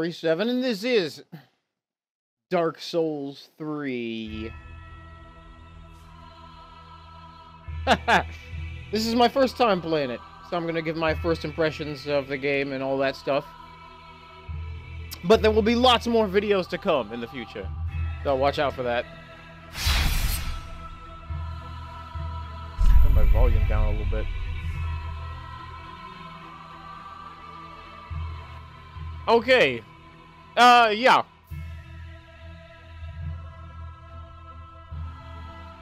January 7, and this is Dark Souls 3. this is my first time playing it, so I'm gonna give my first impressions of the game and all that stuff. But there will be lots more videos to come in the future, so watch out for that. Turn my volume down a little bit. Okay. Uh, yeah.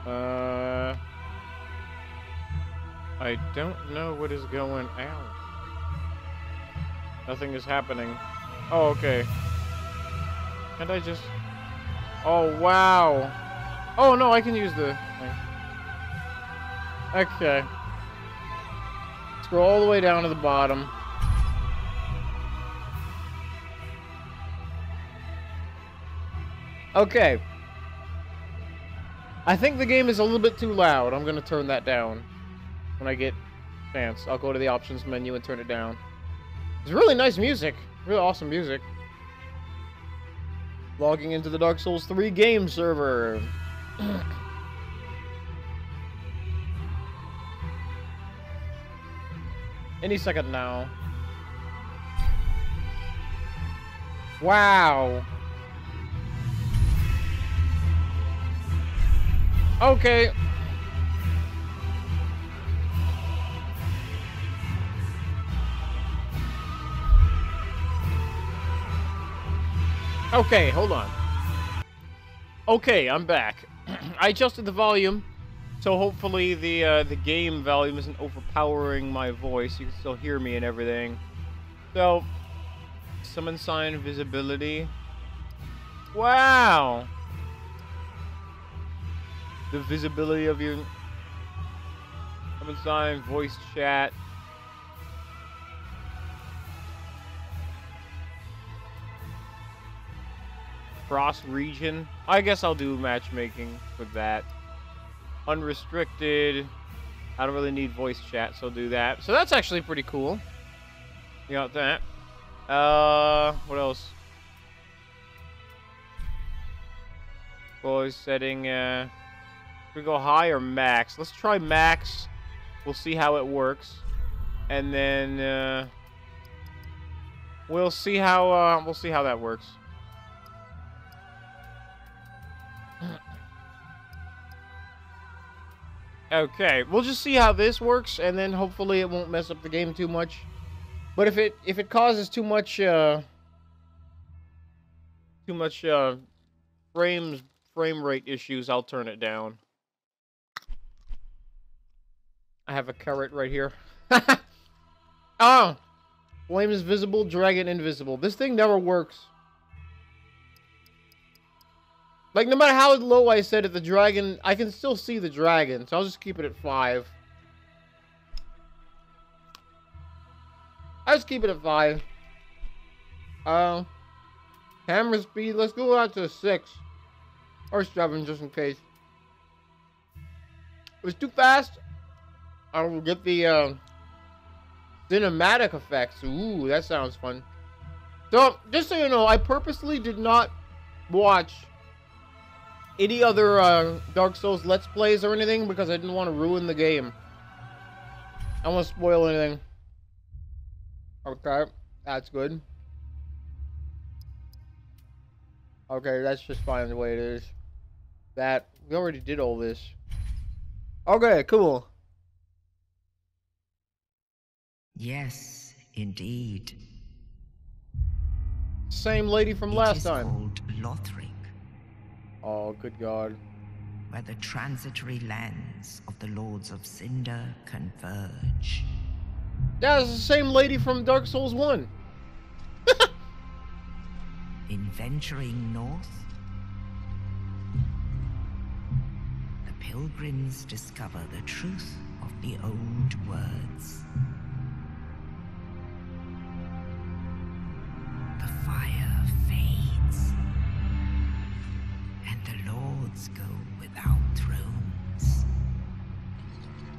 Uh... I don't know what is going on. Nothing is happening. Oh, okay. Can't I just... Oh, wow. Oh, no, I can use the. Okay. Scroll all the way down to the bottom. Okay. I think the game is a little bit too loud. I'm gonna turn that down when I get chance. I'll go to the options menu and turn it down. It's really nice music. Really awesome music. Logging into the Dark Souls 3 game server. Any second now. Wow. Okay. Okay, hold on. Okay, I'm back. I adjusted the volume, so hopefully the uh, the game volume isn't overpowering my voice. You can still hear me and everything. So, summon sign visibility. Wow! The visibility of your summon sign, voice chat. cross region. I guess I'll do matchmaking for that. Unrestricted. I don't really need voice chat, so I'll do that. So that's actually pretty cool. You got that. Uh, what else? Voice setting, uh, we go high or max? Let's try max. We'll see how it works. And then, uh, we'll see how, uh, we'll see how that works. Okay, we'll just see how this works, and then hopefully it won't mess up the game too much. But if it if it causes too much uh, too much uh, frames frame rate issues, I'll turn it down. I have a carrot right here. oh, flame is visible, dragon invisible. This thing never works. Like, no matter how low I set it, the dragon... I can still see the dragon, so I'll just keep it at 5. I'll just keep it at 5. Uh, camera speed, let's go out to 6. Or 7, just in case. It was too fast, I'll get the, uh, cinematic effects. Ooh, that sounds fun. So, just so you know, I purposely did not watch any other uh, Dark Souls Let's Plays or anything because I didn't want to ruin the game. I don't want to spoil anything. Okay, that's good. Okay, that's just fine the way it is. That, we already did all this. Okay, cool. Yes, indeed. Same lady from last time. called Lothric. Oh, good God. Where the transitory lands of the Lords of Cinder converge. Yeah, it's the same lady from Dark Souls 1. In venturing north, the pilgrims discover the truth of the old words.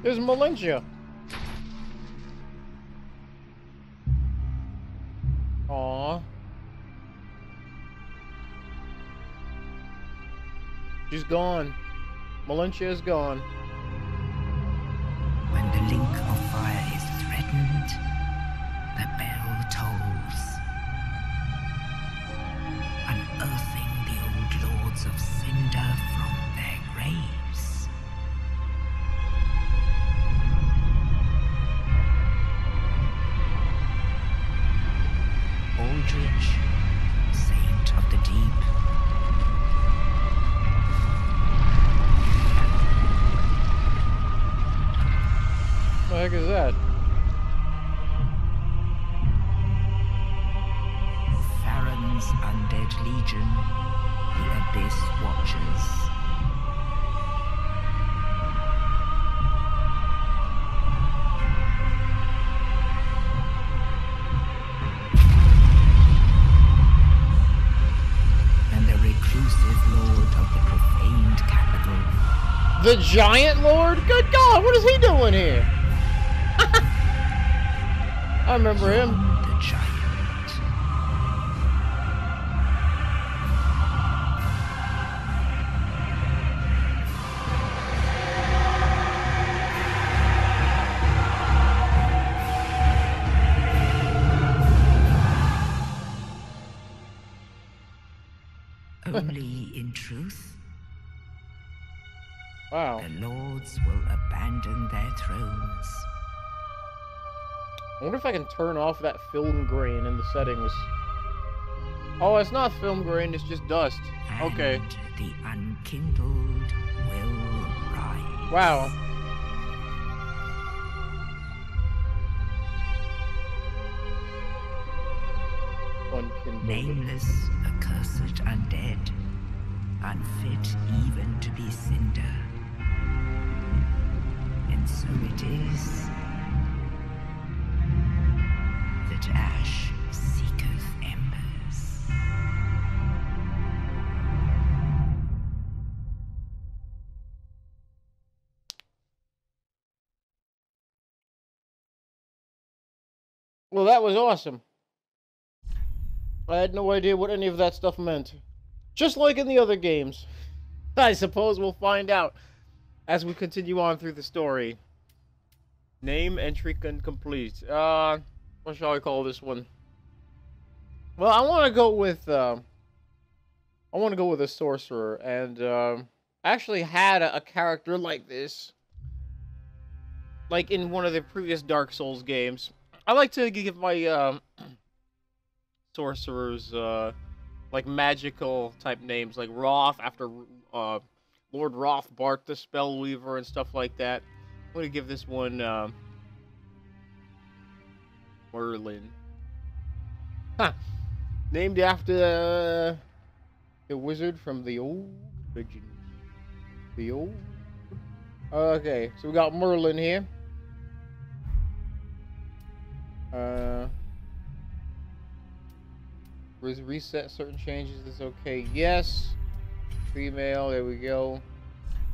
There's Malinche. Aww. She's gone. Malinche is gone. When the link The Giant Lord? Good God, what is he doing here? I remember him. Abandon their thrones. I wonder if I can turn off that film grain in the settings. Oh, it's not film grain, it's just dust. Okay. And the unkindled will rise. Wow. Unkindled. Nameless, accursed undead, unfit even to be cinder. So it is that ash seeketh embers. Well, that was awesome. I had no idea what any of that stuff meant. Just like in the other games. I suppose we'll find out as we continue on through the story. Name entry complete. Uh, what shall I call this one? Well, I want to go with. Uh, I want to go with a sorcerer, and um, I actually had a, a character like this, like in one of the previous Dark Souls games. I like to give my um, sorcerers uh, like magical type names, like Roth after uh, Lord Rothbart the Spellweaver and stuff like that. I'm gonna give this one um, Merlin. Huh. Named after uh, the wizard from the old legend. The old. Okay, so we got Merlin here. Uh, res- reset certain changes is okay. Yes. Female, there we go.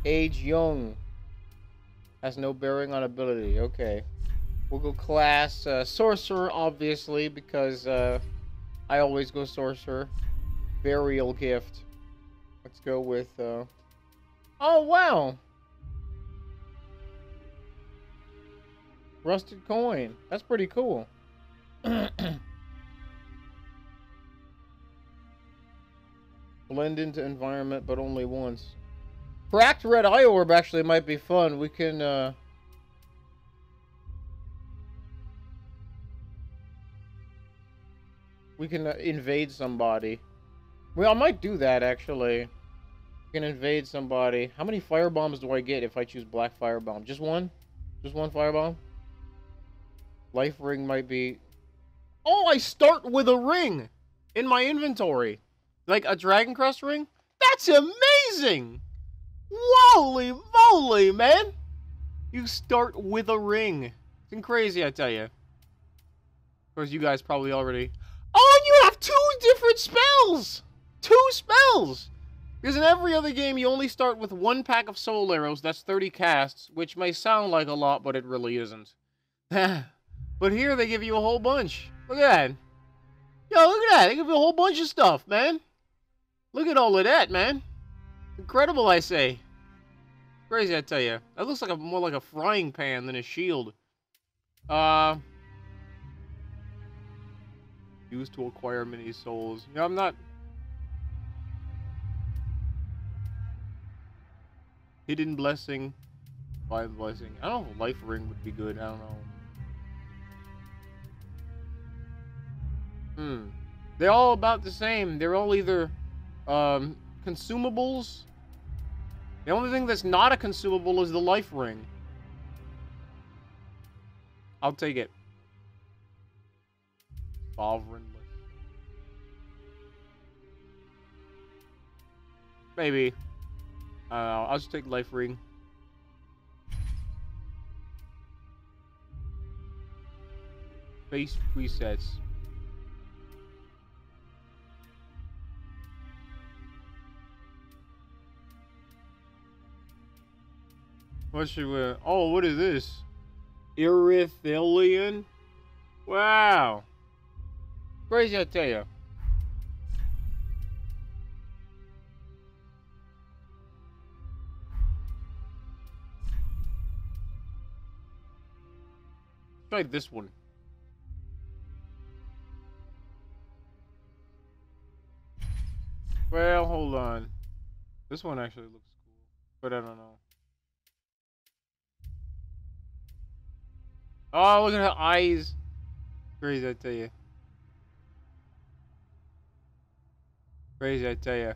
Age young. Has no bearing on ability. Okay. We'll go class uh, sorcerer, obviously, because uh, I always go sorcerer. Burial gift. Let's go with. Uh... Oh wow! Rusted coin. That's pretty cool. Blend into environment, but only once. Cracked red eye orb actually might be fun. We can, uh... We can uh, invade somebody. Well, I might do that, actually. We can invade somebody. How many fire bombs do I get if I choose black fire bomb? Just one? Just one fire bomb? Life ring might be... Oh, I start with a ring in my inventory. Like a Dragon Crest ring? That's amazing! Holy moly, man! You start with a ring. It's crazy, I tell you. Of course, you guys probably already... Oh, and you have two different spells! Two spells! Because in every other game, you only start with one pack of soul arrows. That's 30 casts, which may sound like a lot, but it really isn't. but here, they give you a whole bunch. Look at that. Yo, look at that. They give you a whole bunch of stuff, man. Look at all of that, man. Incredible, I say. Crazy, I tell you. That looks like a more like a frying pan than a shield. Uh, used to acquire many souls. Yeah, I'm not. Hidden blessing, divine blessing. I don't know if life ring would be good. I don't know. Hmm. They're all about the same. They're all either um, consumables. The only thing that's not a consumable is the life ring. I'll take it. Sovereign Maybe. I don't know. I'll just take life ring. Base presets. What should we... Oh, what is this? Irithilian? Wow. Crazy, I tell you. Try this one. Well, hold on. This one actually looks cool, but I don't know. Oh, look at her eyes. Crazy, I tell you. Crazy, I tell you.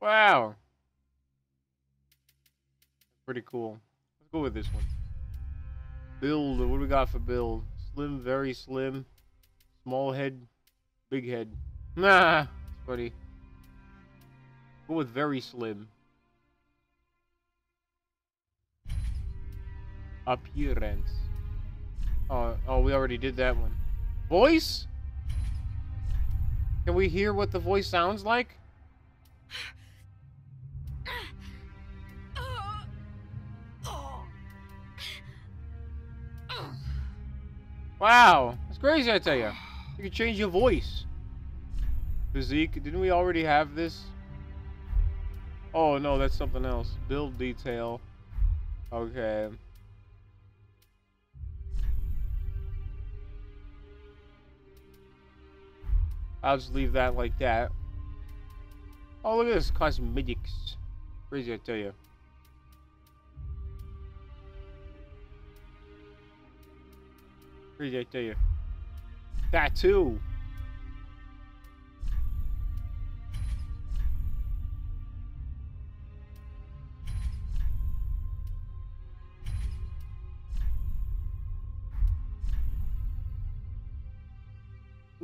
Wow. Pretty cool. Let's go with this one. Build. What do we got for build? Slim, very slim. Small head, big head. Nah, it's funny. With very slim. Appearance. Oh, oh, we already did that one. Voice? Can we hear what the voice sounds like? Wow, that's crazy, I tell you. You can change your voice. Physique, didn't we already have this? Oh, no, that's something else. Build detail. Okay. I'll just leave that like that. Oh, look at this. Cosmetics. Crazy, I tell you. Crazy, I tell you. Tattoo.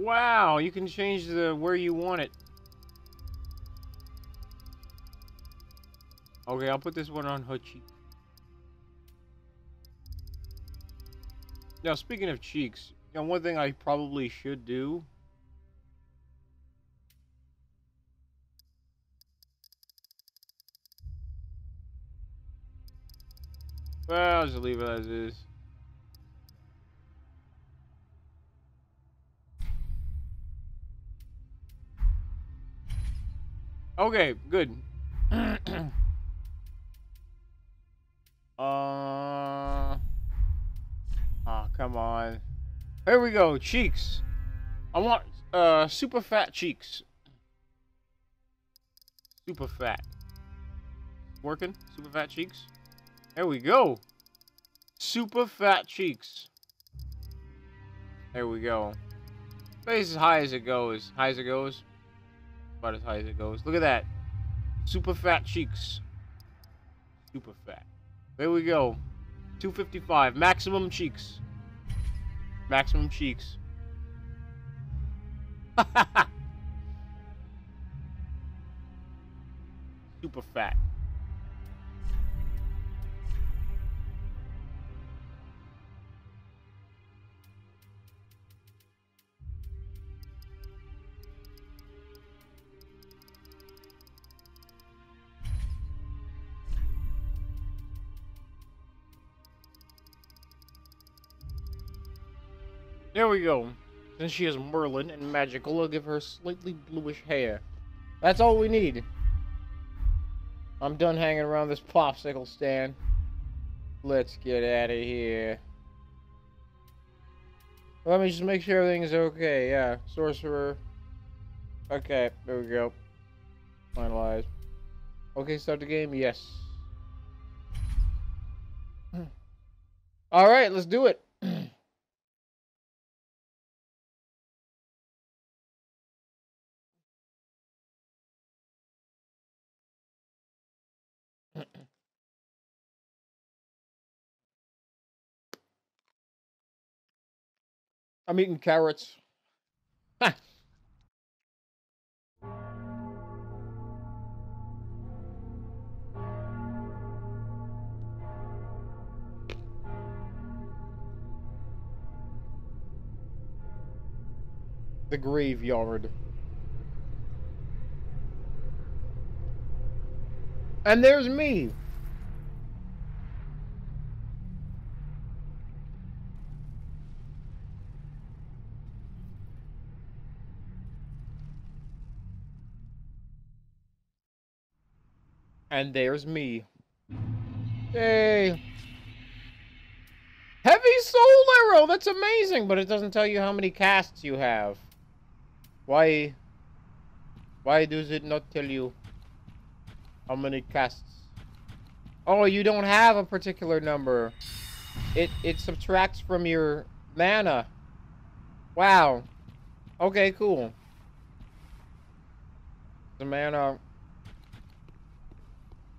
Wow, you can change the where you want it. Okay, I'll put this one on her cheek. Now, speaking of cheeks, you know, one thing I probably should do Well, I'll just leave it as is. Okay, good. uh Oh, come on. Here we go, cheeks. I want uh super fat cheeks. Super fat. Working? Super fat cheeks? There we go. Super fat cheeks. There we go. Face as high as it goes. High as it goes. About as high as it goes. Look at that. Super fat cheeks. Super fat. There we go. 255. Maximum cheeks. Maximum cheeks. Super fat. There we go. Since she is Merlin and magical, I'll give her slightly bluish hair. That's all we need. I'm done hanging around this popsicle stand. Let's get out of here. Let me just make sure everything's okay. Yeah, sorcerer. Okay, there we go. Finalized. Okay, start the game. Yes. All right, let's do it. I'm eating carrots. the graveyard. And there's me. And there's me. Hey. Heavy Soul Arrow! That's amazing, but it doesn't tell you how many casts you have. Why? Why does it not tell you how many casts? Oh, you don't have a particular number. It it subtracts from your mana. Wow. Okay, cool. The mana.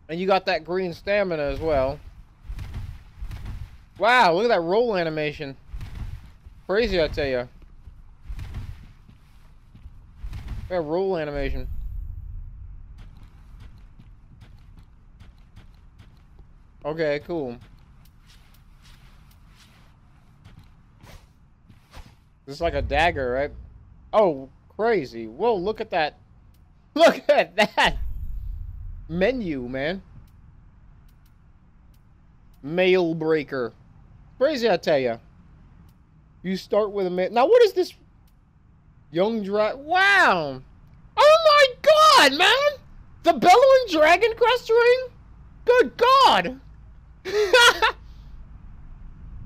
And you got that green stamina as well. Wow, look at that roll animation. Crazy, I tell you. Got roll animation. Okay, cool. This is like a dagger, right? Oh, crazy. Whoa, look at that. Look at that menu, man. Mail breaker. Crazy, I tell you. You start with a mail. Now, what is this Young Dra- Wow! Oh my god, man! The Bellowing Dragon Crest ring? Good god!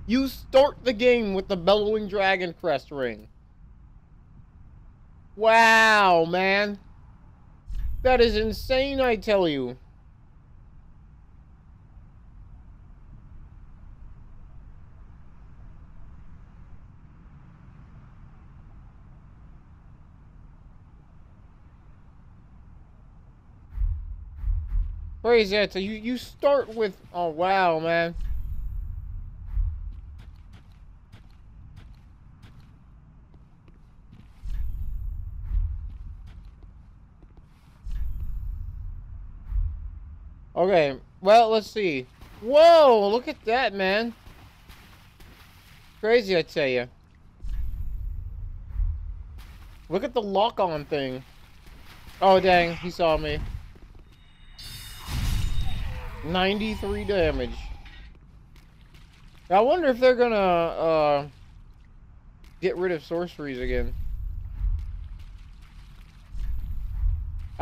you start the game with the Bellowing Dragon Crest ring. Wow, man. That is insane, I tell you. Crazy, so you, you start with... Oh, wow, man. Okay, well, let's see. Whoa, look at that, man. Crazy, I tell you. Look at the lock-on thing. Oh, dang, he saw me. 93 damage. I wonder if they're gonna uh, get rid of sorceries again.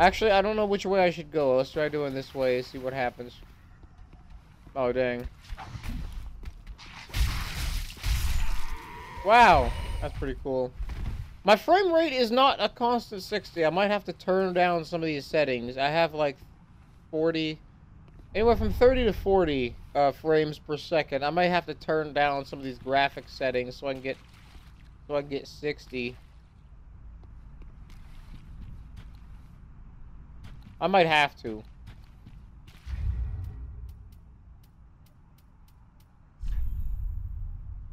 Actually, I don't know which way I should go. Let's try doing this way, see what happens. Oh, dang. Wow, that's pretty cool. My frame rate is not a constant 60. I might have to turn down some of these settings. I have like 40 anywhere from 30 to 40 uh, frames per second. I might have to turn down some of these graphic settings so I can get so I can get 60. I might have to.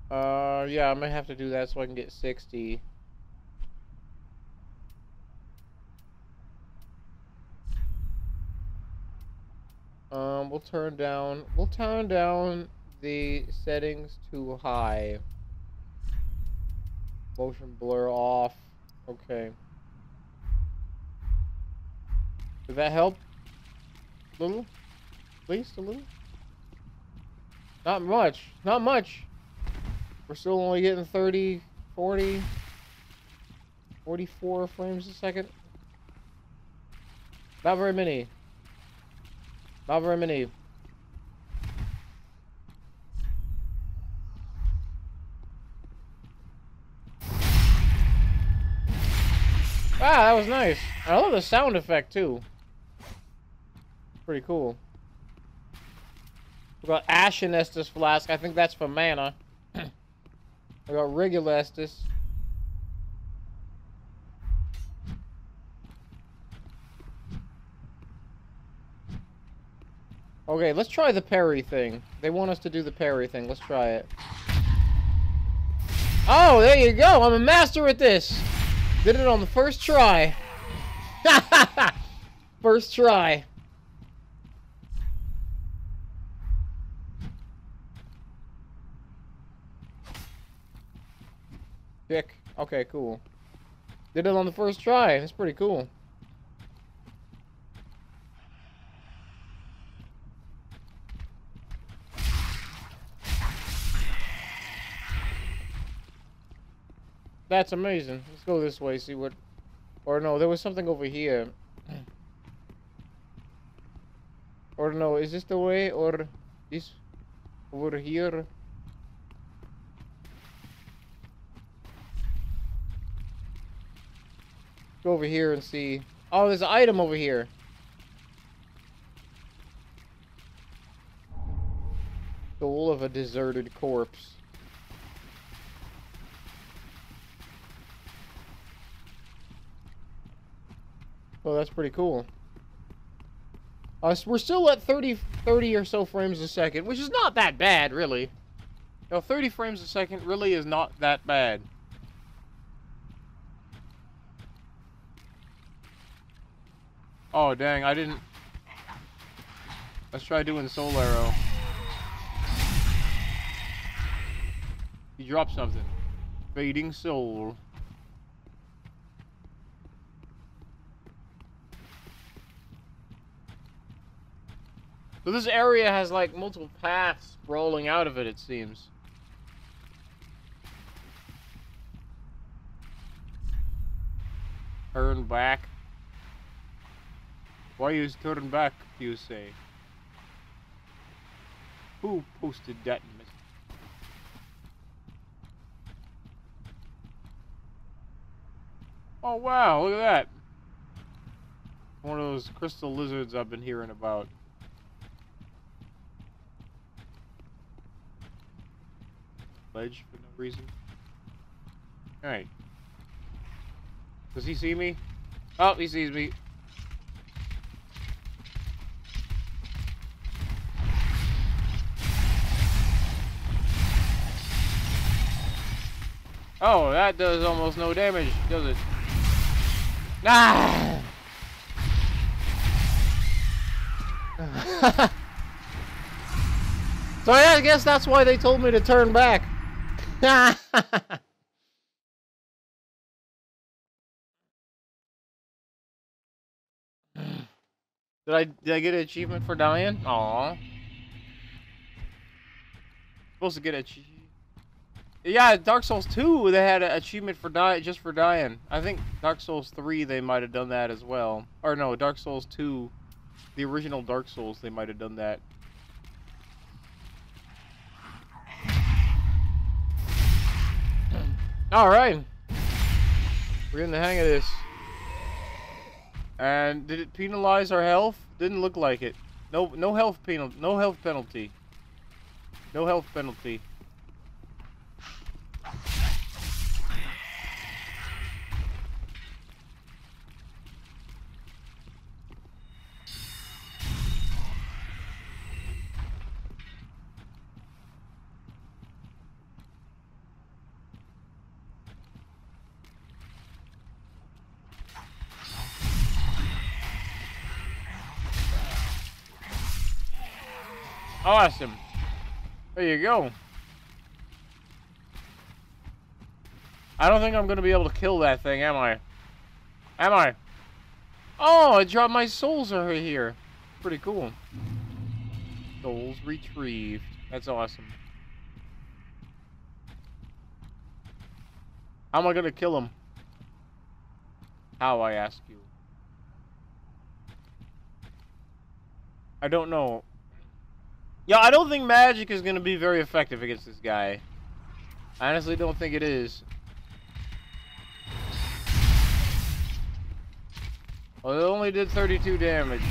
Uh, yeah, I might have to do that so I can get 60. Um, we'll turn down, we'll turn down the settings to high. Motion blur off. Okay. Did that help? A little? At least a little? Not much. Not much. We're still only getting 30, 40. 44 frames a second. Not very many. Not very many. Ah, that was nice. I love the sound effect too. Pretty cool. We got Ashen Estus Flask. I think that's for mana. we got regular Estus. Okay, let's try the parry thing. They want us to do the parry thing. Let's try it. Oh, there you go. I'm a master at this. Did it on the first try. first try. Okay, cool. Did it on the first try. That's pretty cool. That's amazing. Let's go this way, see what... Or no, there was something over here. Or no, is this the way? Or this over here? Go over here and see. Oh, there's an item over here. Soul of a deserted corpse. Oh, that's pretty cool. Uh, we're still at 30, 30 or so frames a second, which is not that bad, really. You know, 30 frames a second really is not that bad. Oh, dang, I didn't... Let's try doing Soul Arrow. He dropped something. Fading Soul. So this area has like multiple paths rolling out of it, it seems. Turn back. Why you turn back, you say? Who posted that message? Oh wow, look at that. One of those crystal lizards I've been hearing about. ledge for no reason. Alright. Does he see me? Oh, he sees me. Oh, that does almost no damage, does it? Ah! so yeah, I guess that's why they told me to turn back. did I did I get an achievement for dying? Aw. Supposed to get a Yeah, Dark Souls 2 they had an achievement for die just for dying. I think Dark Souls 3 they might have done that as well. Or no, Dark Souls 2 the original Dark Souls they might have done that. Alright. We're in the hang of this. And did it penalize our health? Didn't look like it. No no health penal no health penalty. No health penalty. Awesome. There you go. I don't think I'm going to be able to kill that thing, am I? Am I? Oh, I dropped my souls over here. Pretty cool. Souls retrieved. That's awesome. How am I going to kill him? How, I ask you? I don't know. Yeah, I don't think magic is going to be very effective against this guy. I honestly don't think it is. Well, it only did 32 damage.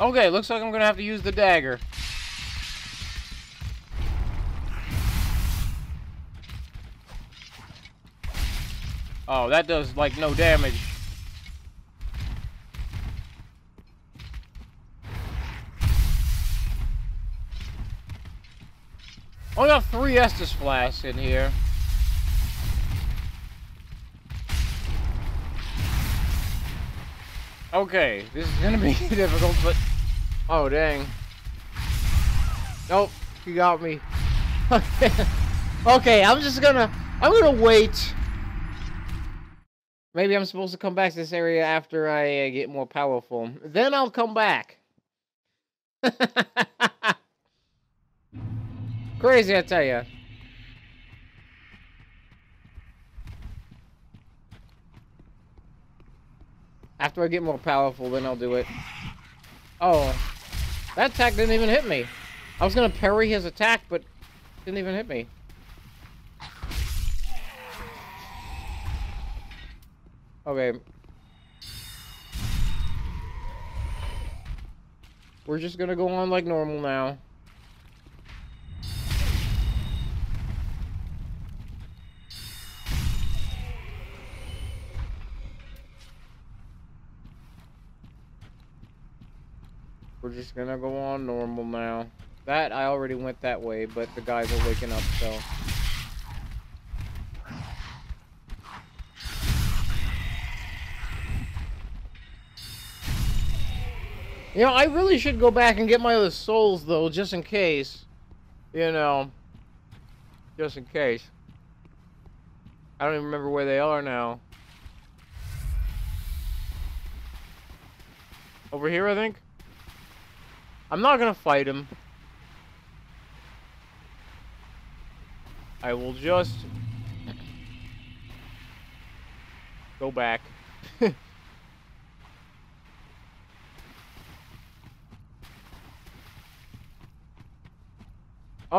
Okay, looks like I'm gonna have to use the dagger. Oh, that does, like, no damage. Oh, Only got three Estus flasks in here. Okay, this is gonna be difficult, but... Oh, dang. Nope, he got me. Okay I'm just gonna... I'm gonna wait. Maybe I'm supposed to come back to this area after I uh, get more powerful. Then I'll come back. Crazy, I tell you. After I get more powerful, then I'll do it. Oh. That attack didn't even hit me. I was gonna parry his attack, but didn't even hit me. Okay. We're just gonna go on like normal now. We're just gonna go on normal now. That, I already went that way, but the guys are waking up, so... You know, I really should go back and get my other souls, though, just in case. You know. Just in case. I don't even remember where they are now. Over here, I think? I'm not gonna fight him. I will just go back.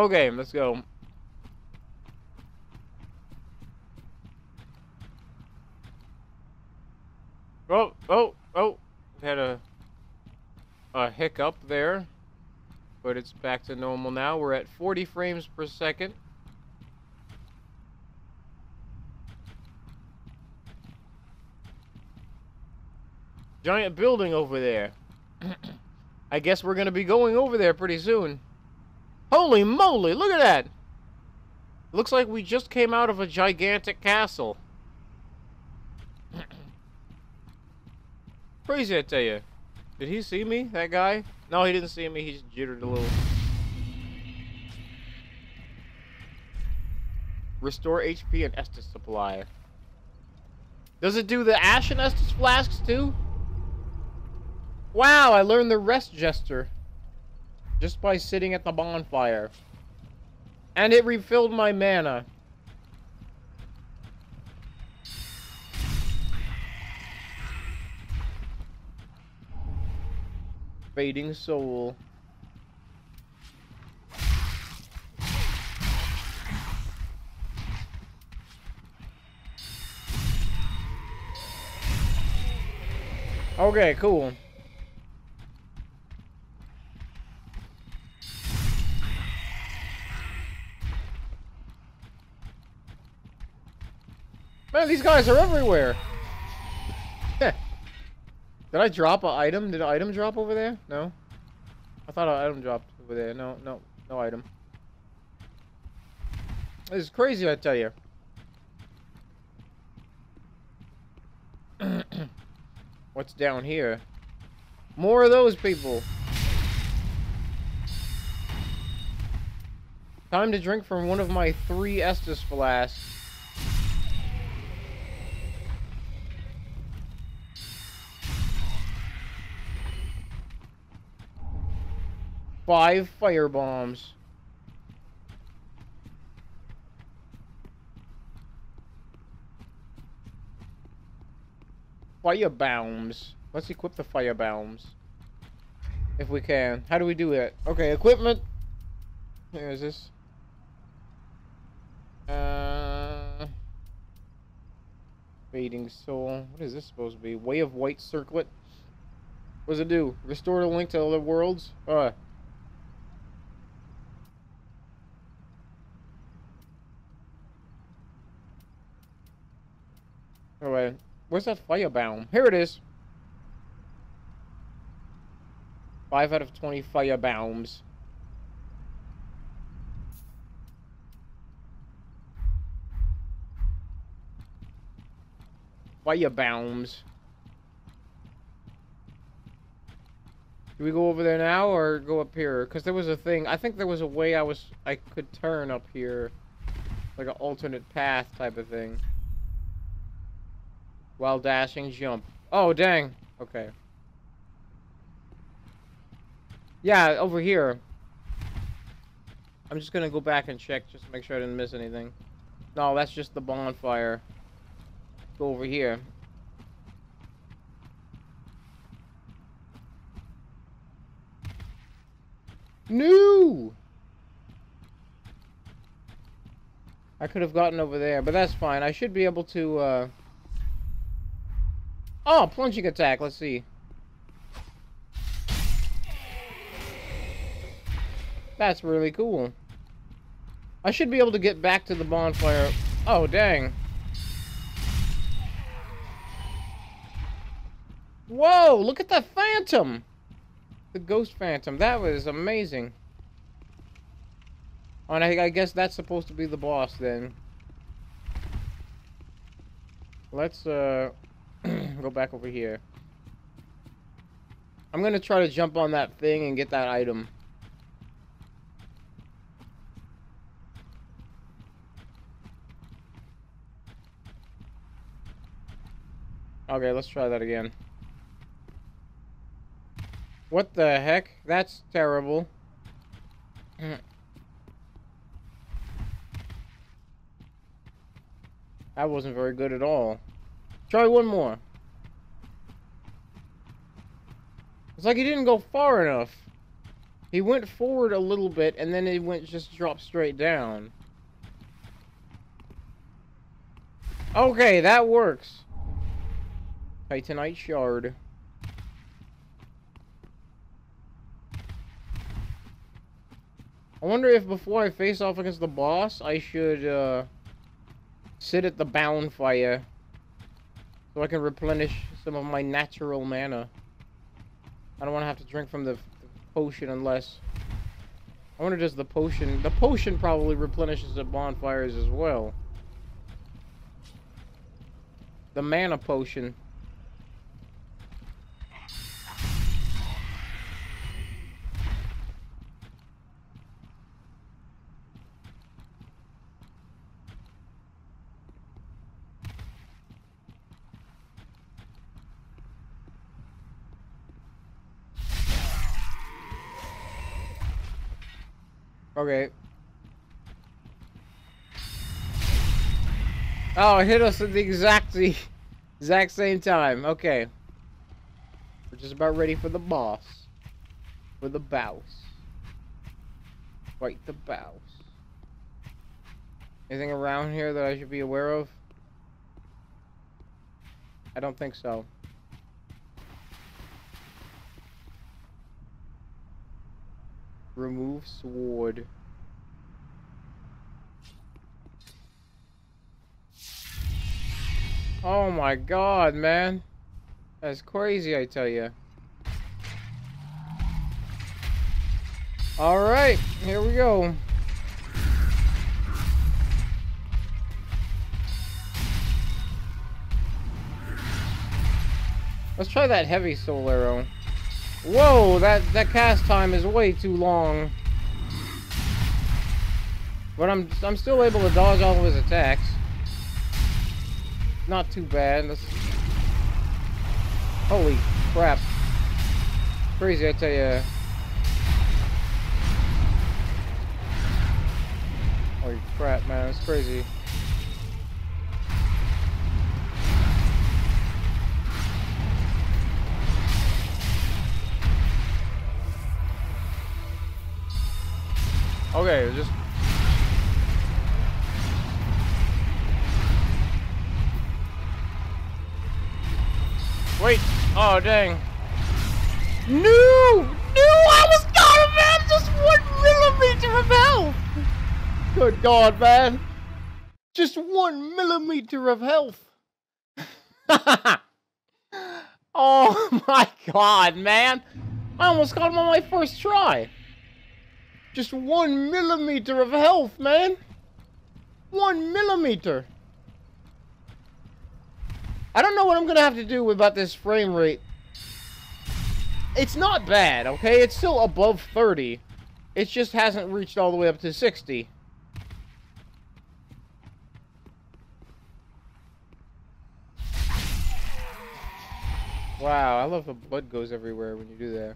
okay, let's go. Oh, oh, oh. Had a a hiccup there, but it's back to normal now. We're at 40 frames per second. Giant building over there. I guess we're going to be going over there pretty soon. Holy moly, look at that! Looks like we just came out of a gigantic castle. Crazy, I tell you. Did he see me, that guy? No, he didn't see me. He just jittered a little. Restore HP and Estus supply. Does it do the Ashen Estus flasks too? Wow, I learned the Rest Gesture. Just by sitting at the bonfire. And it refilled my mana. Fading Soul. Okay, cool. Man, these guys are everywhere. Did I drop an item? Did an item drop over there? No? I thought an item dropped over there. No, no, no item. This is crazy, I tell you. What's down here? More of those people. Time to drink from one of my three Estus flasks. five fire bombs. Fire bombs. Let's equip the fire bombs. If we can. How do we do that? Okay, equipment. Here is this. Uh, fading soul. What is this supposed to be? Way of white circlet. What does it do? Restore the link to other worlds? Uh, Alright. Where's that firebomb? Here it is. 5 out of 20 firebombs. Firebombs. Do we go over there now or go up here? Because there was a thing. I think there was a way I was I could turn up here. Like an alternate path type of thing. While dashing jump. Oh, dang. Okay. Yeah, over here. I'm just gonna go back and check just to make sure I didn't miss anything. No, that's just the bonfire. Go over here. No! I could have gotten over there, but that's fine. I should be able to, uh... Oh, plunging attack. Let's see. That's really cool. I should be able to get back to the bonfire. Oh, dang. Whoa, look at the phantom. The ghost phantom. That was amazing. And I, I guess that's supposed to be the boss then. Let's uh go back over here. I'm gonna try to jump on that thing and get that item. Okay, let's try that again. What the heck? That's terrible. that wasn't very good at all. Try one more. It's like he didn't go far enough. He went forward a little bit, and then he went just dropped straight down. Okay, that works. Titanite shard. I wonder if before I face off against the boss, I should uh, sit at the bound fire so I can replenish some of my natural mana. I don't want to have to drink from the, the potion unless... I wonder does the potion... The potion probably replenishes the bonfires as well. The mana potion. Oh, it hit us at the exact exact same time. Okay. We're just about ready for the boss. For the boss. Fight the boss. Anything around here that I should be aware of? I don't think so. Remove sword. Oh my god, man. That's crazy, I tell you. Alright, here we go. Let's try that heavy soul arrow. Whoa, that, that cast time is way too long. But I'm I'm still able to dodge all of his attacks not too bad. Holy crap. Crazy, I tell you. Holy crap, man, it's crazy. Okay, just Oh, dang. No! No! I was gone, man! Just one millimeter of health! Good God, man! Just one millimeter of health! oh my God, man! I almost got him on my first try! Just one millimeter of health, man. One millimeter. I don't know what I'm going to have to do about this frame rate. It's not bad, okay? It's still above 30. It just hasn't reached all the way up to 60. Wow, I love the blood goes everywhere when you do that.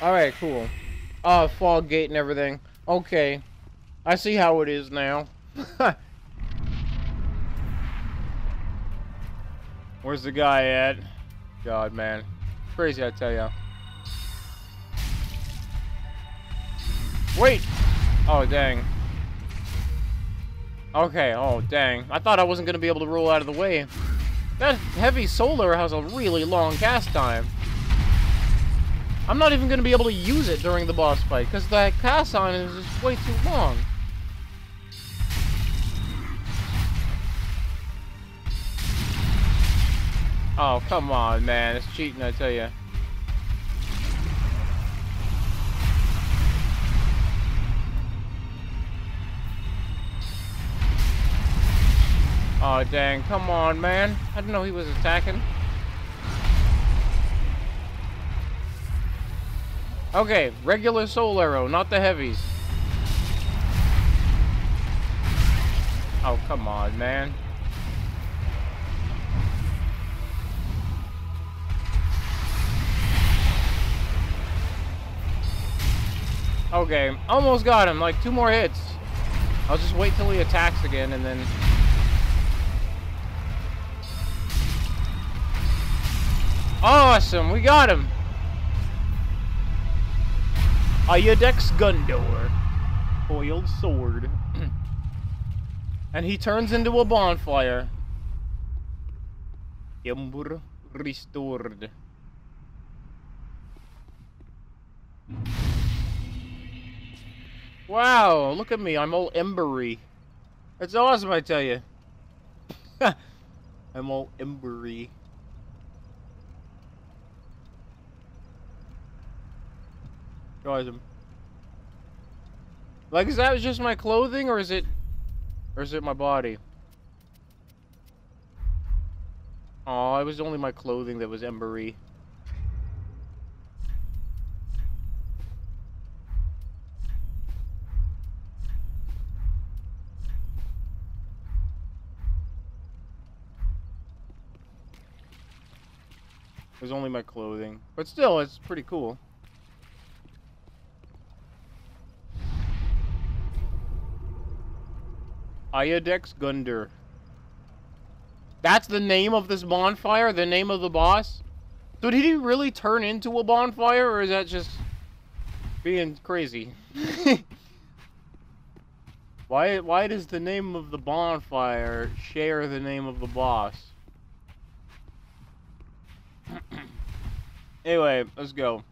Alright, cool. Uh, fog gate and everything. Okay. I see how it is now. Where's the guy at? God, man. Crazy, I tell ya. Wait! Oh, dang. Okay, oh, dang. I thought I wasn't going to be able to roll out of the way. That heavy solar has a really long cast time. I'm not even going to be able to use it during the boss fight, because the cast on is just way too long. Oh, come on, man. It's cheating, I tell you. Oh, dang. Come on, man. I didn't know he was attacking. Okay, regular soul arrow, not the heavies. Oh, come on, man. Okay, almost got him, like two more hits. I'll just wait till he attacks again and then... Awesome, we got him! Iudex Gundyr. Coiled sword. and he turns into a bonfire. Ember restored. Wow, look at me. I'm all embery. That's awesome, I tell you. I'm all embery. Awesome. Like, is that just my clothing, or is it... Or is it my body? Oh, it was only my clothing that was embery. It was only my clothing. But still, it's pretty cool. Iudex Gundyr. That's the name of this bonfire? The name of the boss? So did he really turn into a bonfire, or is that just being crazy? why, why does the name of the bonfire share the name of the boss? Anyway, let's go.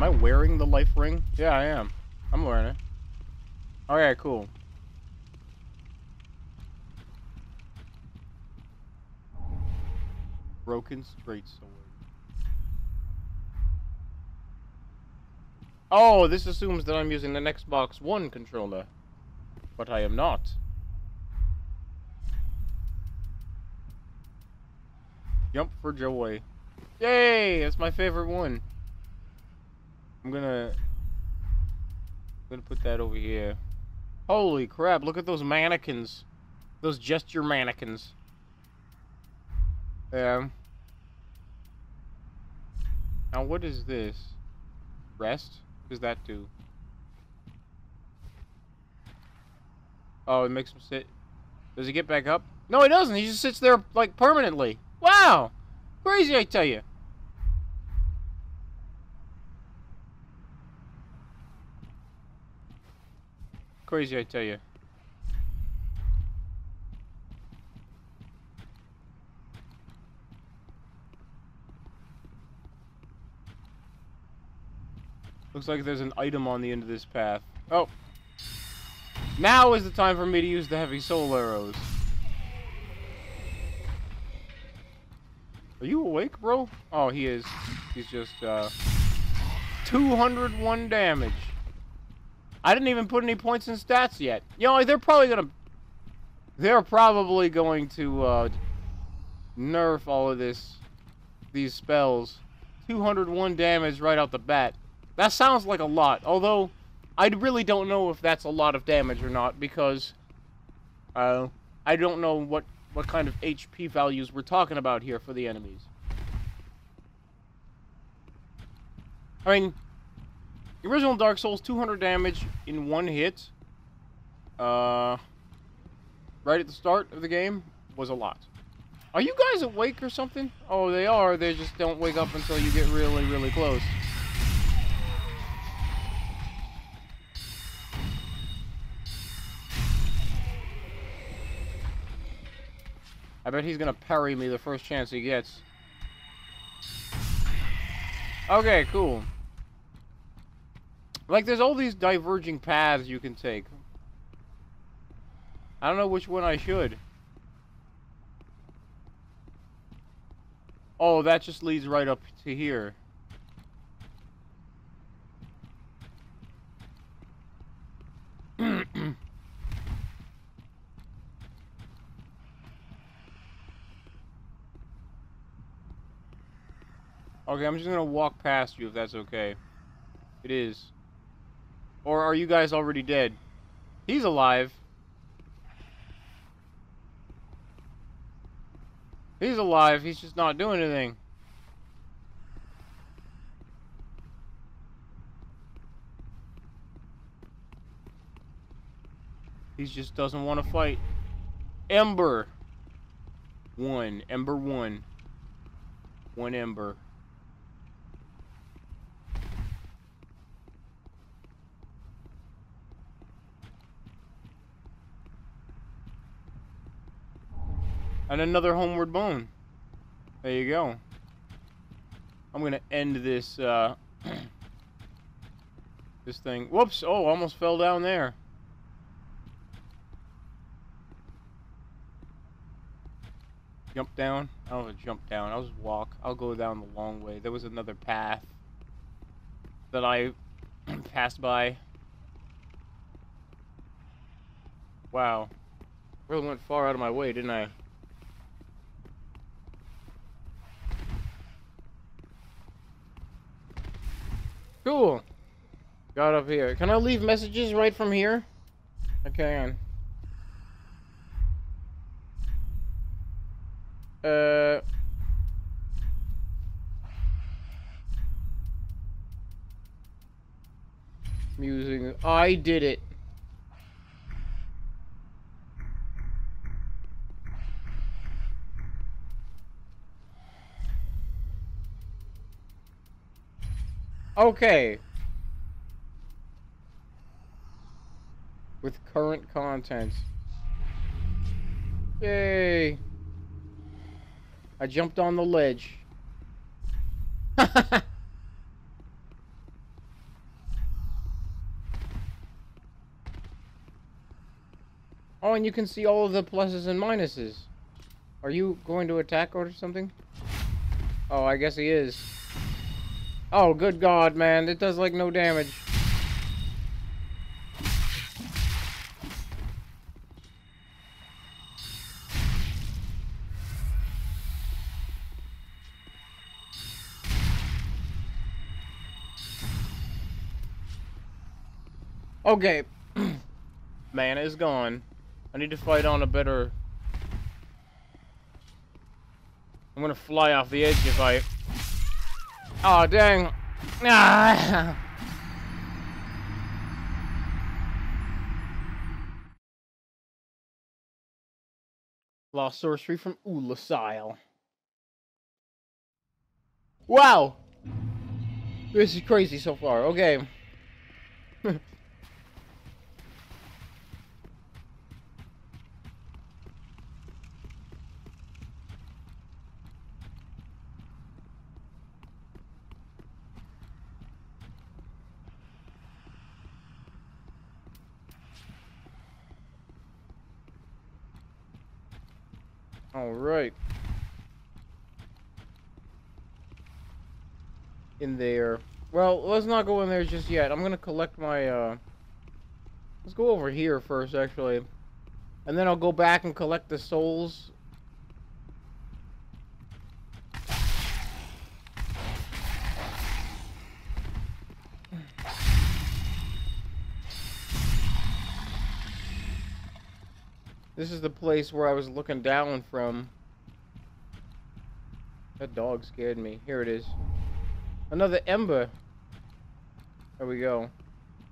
Am I wearing the life ring? Yeah, I am. I'm wearing it. Alright, cool. Broken straight sword. Oh, this assumes that I'm using the Xbox One controller. But I am not. Jump for joy. Yay! That's my favorite one. I'm gonna... I'm gonna put that over here. Holy crap, look at those mannequins. Those gesture mannequins. Yeah. Now what is this? Rest? Does that do? Oh, it makes him sit. Does he get back up? No, he doesn't. He just sits there, like, permanently. Wow! Crazy, I tell you. Crazy, I tell you. Looks like there's an item on the end of this path. Oh. Now is the time for me to use the heavy soul arrows. Are you awake, bro? Oh, he is. He's just, uh... 201 damage. I didn't even put any points in stats yet. You know, they're probably gonna... They're probably going to, uh... Nerf all of this... These spells. 201 damage right out the bat. That sounds like a lot, although I really don't know if that's a lot of damage or not because uh, I don't know what, what kind of HP values we're talking about here for the enemies. I mean, the original Dark Souls, 200 damage in one hit, uh, right at the start of the game, was a lot. Are you guys awake or something? Oh, they are. They just don't wake up until you get really, really close. I bet he's gonna parry me the first chance he gets. Okay, cool. Like, there's all these diverging paths you can take. I don't know which one I should. Oh, that just leads right up to here. Okay, I'm just gonna walk past you if that's okay. It is. Or are you guys already dead? He's alive. He's alive, he's just not doing anything. He just doesn't want to fight. Ember. One. Ember one. One ember. And another homeward bone. There you go. I'm gonna end this, uh... this thing. Whoops! Oh, almost fell down there. Jump down? I don't want to jump down. I'll just walk. I'll go down the long way. There was another path that I passed by. Wow. Really went far out of my way, didn't I? Cool. Got up here. Can I leave messages right from here? Okay. Uh. Musing. I did it. Okay. With current content. Yay. I jumped on the ledge. oh, and you can see all of the pluses and minuses. Are you going to attack or something? Oh, I guess he is. Oh, good God, man. It does, like, no damage. Okay. man is gone. I need to fight on a better... I'm gonna fly off the edge if I... Oh, dang. Ah. Lost sorcery from Oolacile. Wow! This is crazy so far. Okay. right. In there. Well, let's not go in there just yet. I'm gonna collect my, uh... Let's go over here first, actually. And then I'll go back and collect the souls. This is the place where I was looking down from. That dog scared me. Here it is. Another ember. There we go.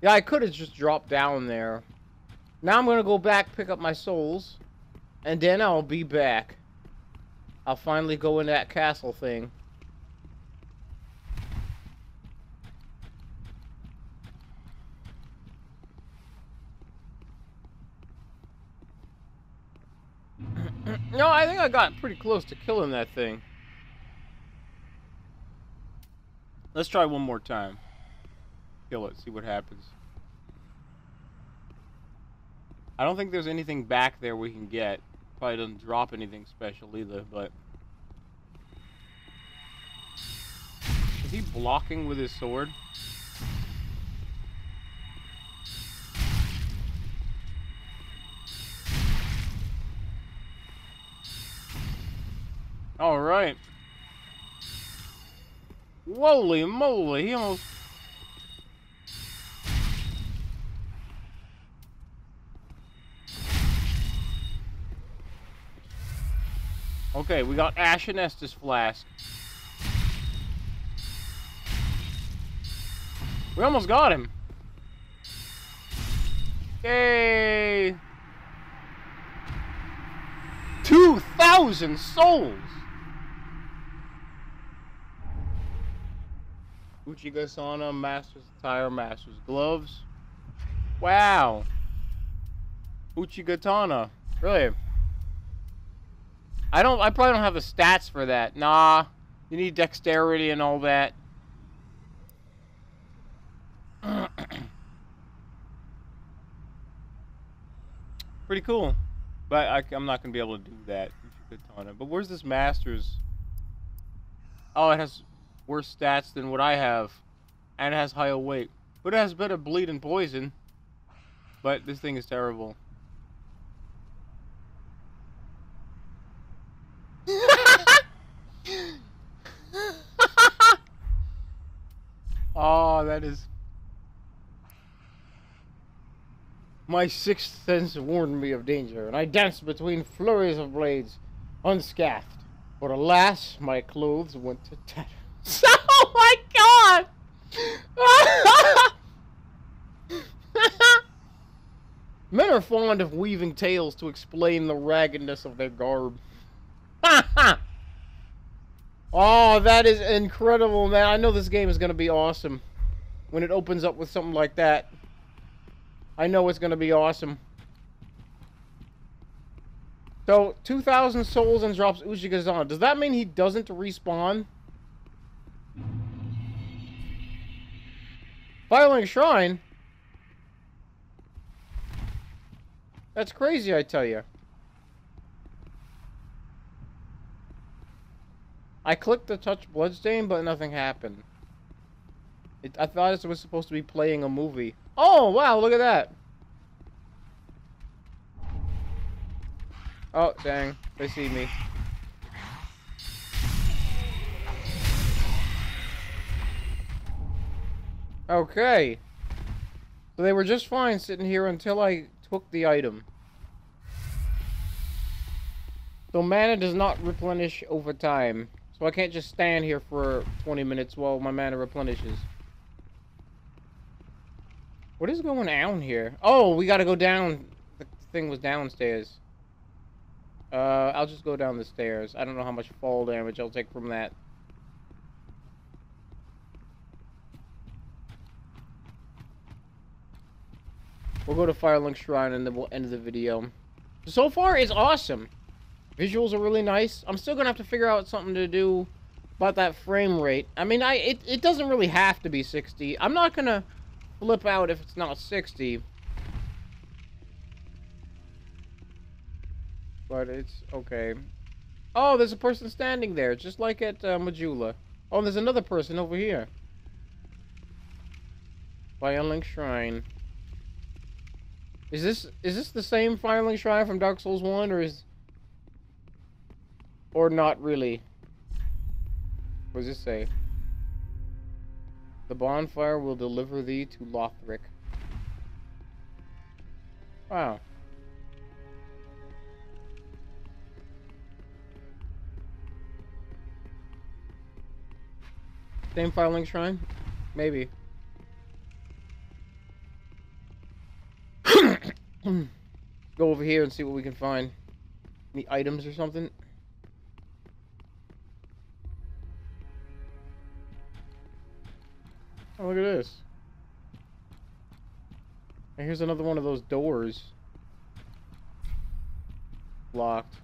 Yeah, I could have just dropped down there. Now I'm gonna go back, pick up my souls, and then I'll be back. I'll finally go in that castle thing. no, I got pretty close to killing that thing. Let's try one more time. Kill it, see what happens. I don't think there's anything back there we can get. Probably doesn't drop anything special either, but... Is he blocking with his sword? Alright. Holy moly, he almost... Okay, we got Ashen Estus Flask. We almost got him. Yay! 2,000 souls! Uchigatana, Master's Attire, Master's Gloves. Wow. Uchigatana. Really? I don't, I probably don't have the stats for that. Nah. You need dexterity and all that. Pretty cool. But I, am not going to be able to do that. But where's this Master's? Oh, it has worse stats than what I have. And it has higher weight. But it has better bleed and poison. But this thing is terrible. oh, that is... My sixth sense warned me of danger, and I danced between flurries of blades, unscathed. But alas, my clothes went to tatters. oh my god! Men are fond of weaving tales to explain the raggedness of their garb. oh, that is incredible, man. I know this game is going to be awesome. When it opens up with something like that. I know it's going to be awesome. So, 2,000 souls and drops Uchigatana. Does that mean he doesn't respawn? Firelink Shrine? That's crazy, I tell you. I clicked the touch Bloodstain, but nothing happened. It, I thought it was supposed to be playing a movie. Oh, wow, look at that. Oh, dang. They see me. Okay. So they were just fine sitting here until I took the item. So mana does not replenish over time. So I can't just stand here for 20 minutes while my mana replenishes. What is going on here? Oh, we gotta go down. The thing was downstairs. Uh, I'll just go down the stairs. I don't know how much fall damage I'll take from that. We'll go to Firelink Shrine and then we'll end the video. So far, it's awesome. Visuals are really nice. I'm still gonna have to figure out something to do about that frame rate. I mean, I it, it doesn't really have to be 60. I'm not gonna flip out if it's not 60. But it's okay. Oh, there's a person standing there, just like at uh, Majula. Oh, there's another person over here. By Firelink Shrine. Is this is this the same Firelink Shrine from Dark Souls 1 or is or not really? What does this say? The bonfire will deliver thee to Lothric. Wow. Same Firelink Shrine? Maybe. Go over here and see what we can find. Any items or something? Oh, look at this. And here's another one of those doors. Locked.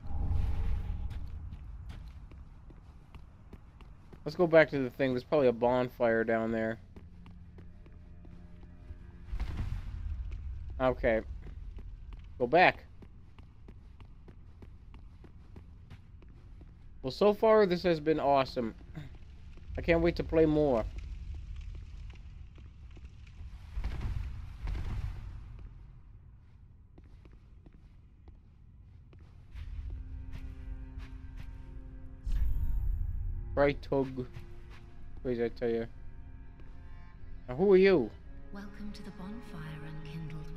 Let's go back to the thing. There's probably a bonfire down there. Okay. Go back. Well, so far, this has been awesome. I can't wait to play more. Right, Tug. Did I tell you? Now, who are you? Welcome to the bonfire, unkindled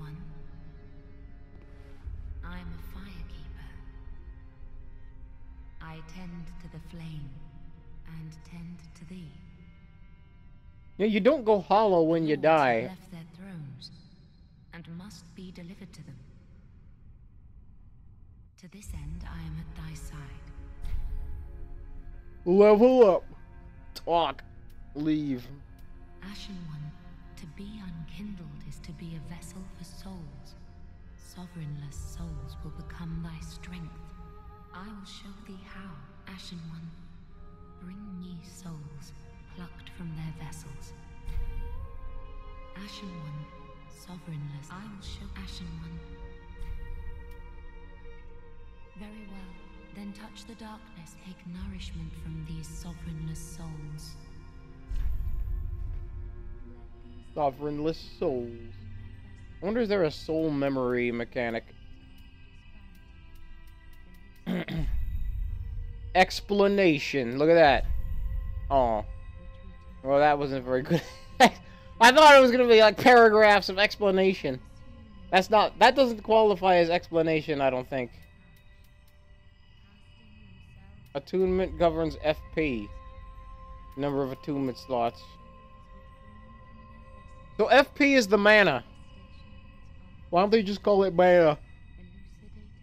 I tend to the flame and tend to thee. Yeah, you don't go hollow when you die. left their thrones and must be delivered to them. To this end, I am at thy side. Level up. Talk. Leave. Ashen One, to be unkindled is to be a vessel for souls. Sovereignless souls will become thy strength. I will show thee how, Ashen One. Bring ye souls, plucked from their vessels. Ashen One, sovereignless, I will show Ashen One. Very well. Then touch the darkness, take nourishment from these sovereignless souls. Sovereignless souls. I wonder is there a soul memory mechanic? Explanation. Look at that. Oh. Well, that wasn't very good. I thought it was gonna be like paragraphs of explanation. That's not. That doesn't qualify as explanation. I don't think. Attunement governs FP. Number of attunement slots. So FP is the mana. Why don't they just call it mana?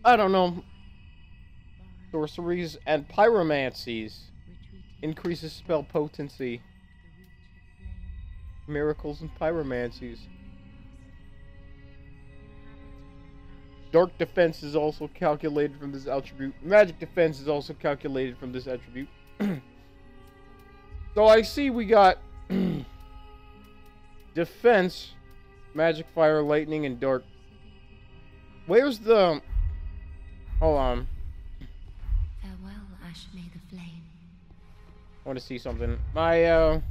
I don't know. Sorceries and pyromancies. Increases spell potency. Miracles and pyromancies. Dark defense is also calculated from this attribute. Magic defense is also calculated from this attribute. so I see we got defense, magic, fire, lightning, and dark. Where's the? Hold on. Ash the flame. I want to see something. My uh.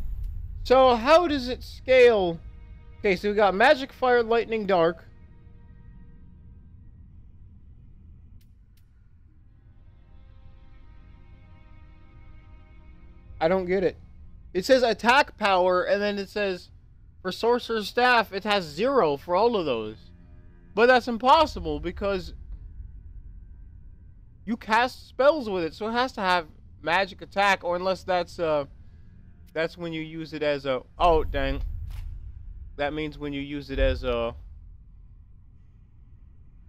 So how does it scale? Okay, so we got magic, fire, lightning, dark. I don't get it. It says attack power, and then it says for sorcerer's staff, it has zero for all of those. But that's impossible because you cast spells with it, so it has to have magic attack, or unless that's uh, that's when you use it as a. Oh dang. That means when you use it as a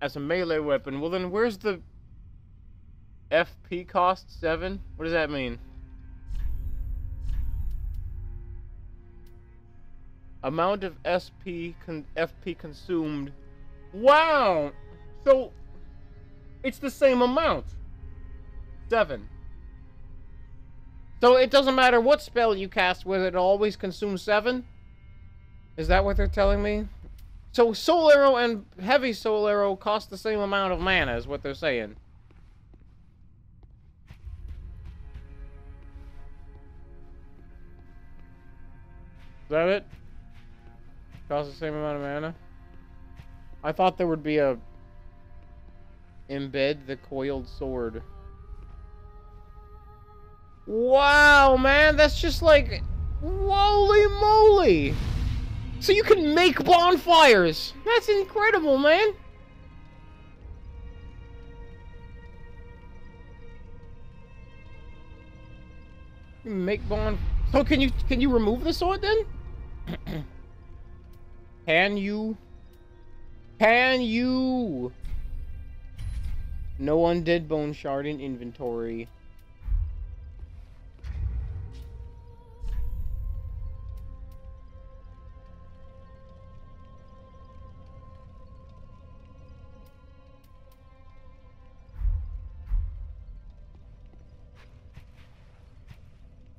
as a melee weapon. Well then, where's the FP cost 7? What does that mean? Amount of SP con FP consumed. Wow! So, it's the same amount. 7. So it doesn't matter what spell you cast with it, always consume 7? Is that what they're telling me? So Soul Arrow and Heavy Soul Arrow cost the same amount of mana, is what they're saying. Is that it? Cost the same amount of mana? I thought there would be a... Embed the coiled sword. Wow, man, that's just like... Holy moly! So you can make bonfires! That's incredible, man! Make bon... So can you can you remove the sword then? can you? Can you? No undead bone shard in inventory.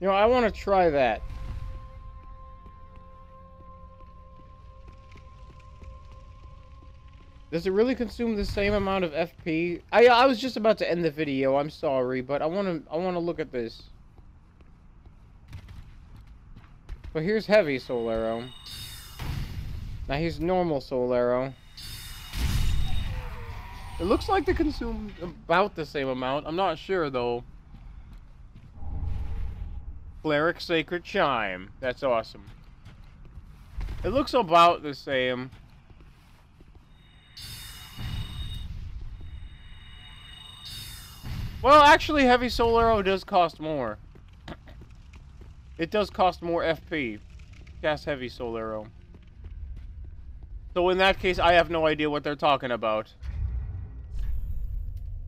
You know, I want to try that. Does it really consume the same amount of FP? I I was just about to end the video. I'm sorry, but I want to I want to look at this. But here's heavy soul arrow. Now here's normal soul arrow. It looks like they consume about the same amount. I'm not sure though. Cleric Sacred Chime. That's awesome. It looks about the same. Well, actually, Heavy Soul Arrow does cost more. it does cost more FP. Cast Heavy Soul Arrow. So in that case, I have no idea what they're talking about.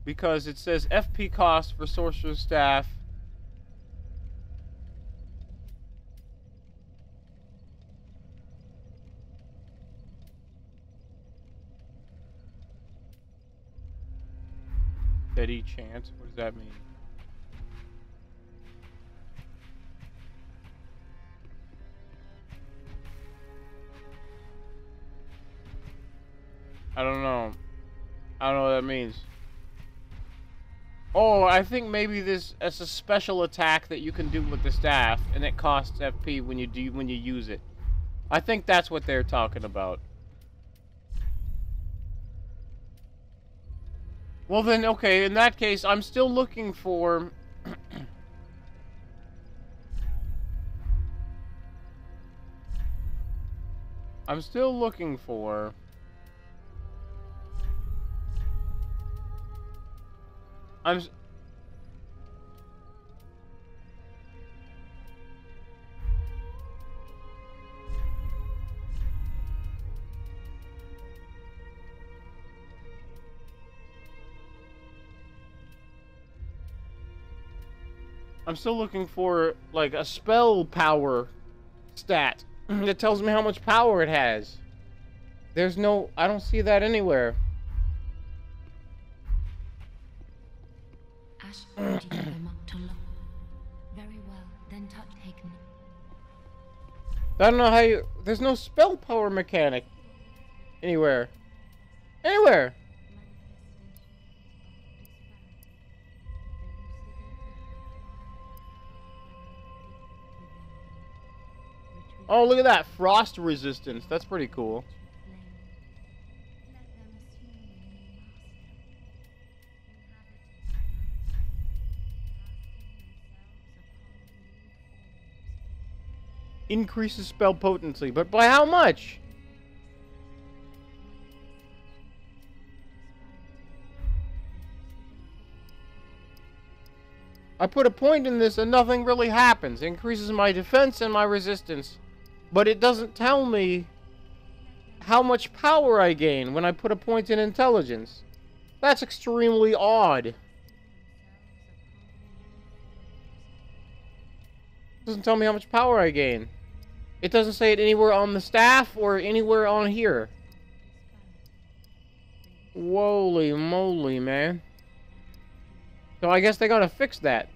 Because it says FP cost for Sorcerer's Staff Steady chant? What does that mean? I don't know. I don't know what that means. Oh, I think maybe this it's a special attack that you can do with the staff, and it costs FP when you do when you use it. I think that's what they're talking about. Well then, okay, in that case, I'm still looking for... I'm still looking for... I'm... I'm still looking for, like, a spell power stat that tells me how much power it has. There's no... I don't see that anywhere. Ash pointed them up to look. Very well, then touch taken. I don't know how you... There's no spell power mechanic. Anywhere. Anywhere! Oh, look at that. Frost resistance. That's pretty cool. Increases spell potency, but by how much? I put a point in this and nothing really happens. increases my defense and my resistance. But it doesn't tell me how much power I gain when I put a point in intelligence. That's extremely odd. It doesn't tell me how much power I gain. It doesn't say it anywhere on the staff or anywhere on here. Holy moly, man. So I guess they gotta fix that.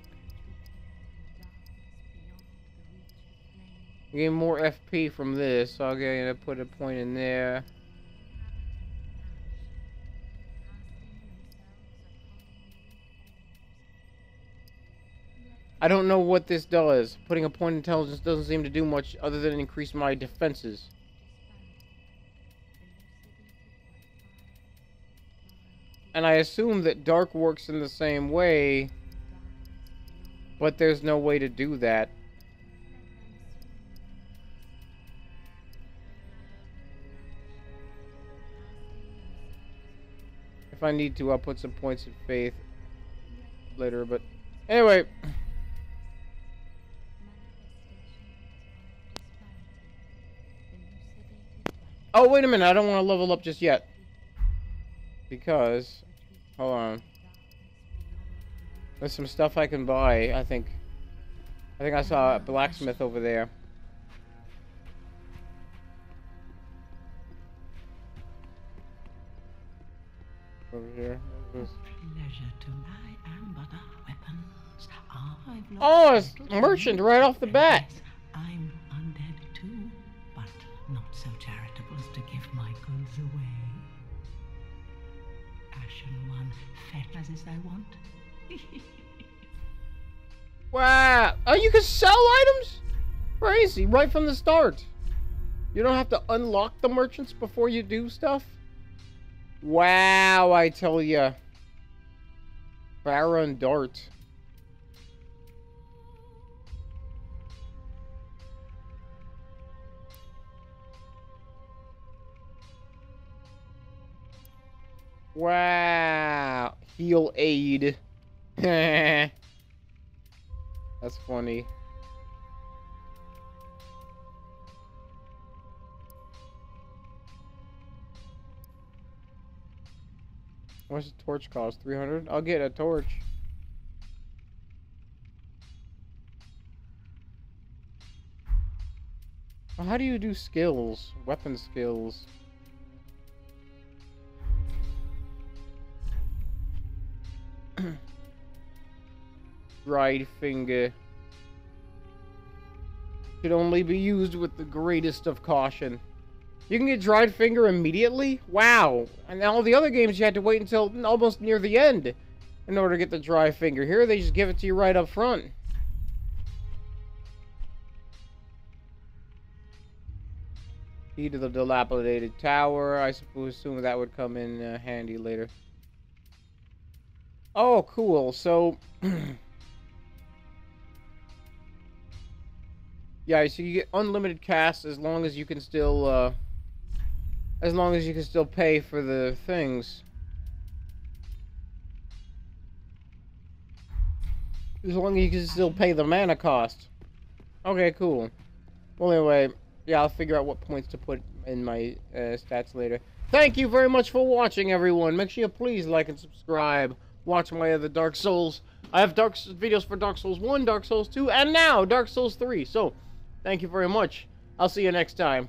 Gain more FP from this, so I'm gonna put a point in there. I don't know what this does. Putting a point in intelligence doesn't seem to do much other than increase my defenses. And I assume that dark works in the same way, but there's no way to do that. If I need to, I'll put some points of faith later, but anyway. Oh, wait a minute. I don't want to level up just yet. Because... Hold on. There's some stuff I can buy, I think. I think I saw a blacksmith over there. Over here. Oh, it's merchant right off the bat. I'm undead too, but not so charitable as to give my goods away. Ashen one, fetch as I want. Wow. Oh, you can sell items? Crazy, right from the start. You don't have to unlock the merchants before you do stuff? Wow, I tell ya. Baron Dart. Wow. Heal aid. That's funny. What's the torch cost? 300? I'll get a torch. Well, how do you do skills? Weapon skills. Dried finger. Should only be used with the greatest of caution. You can get dried finger immediately? Wow. And all the other games you had to wait until almost near the end in order to get the dry finger. Here they just give it to you right up front. Key to the dilapidated tower. I suppose assume that would come in uh, handy later. Oh, cool. So... yeah, so you get unlimited casts as long as you can still, uh... As long as you can still pay for the things. As long as you can still pay the mana cost. Okay, cool. Well, anyway, yeah, I'll figure out what points to put in my uh, stats later. Thank you very much for watching, everyone. Make sure you please like and subscribe. Watch my other Dark Souls. I have Dark videos for Dark Souls 1, Dark Souls 2, and now Dark Souls 3. So, thank you very much. I'll see you next time.